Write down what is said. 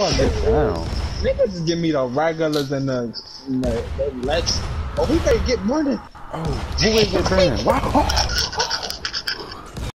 fuck it. Down. Niggas just give me the regulars and the, and the, the let's. Oh, we better get money. Oh, who is it, friend? Wow.